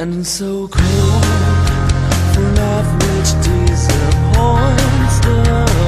and so cold, full of which disappoints the